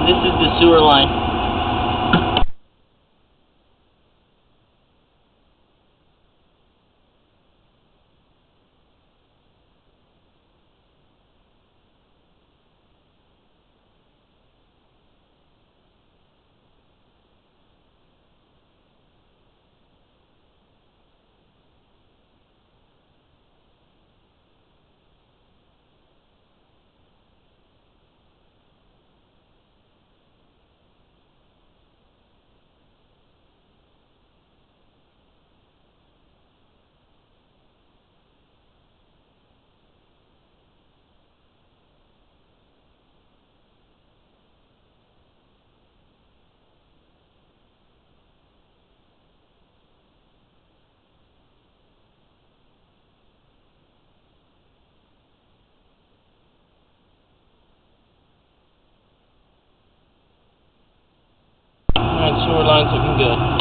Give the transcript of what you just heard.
and this is the sewer line. 나한테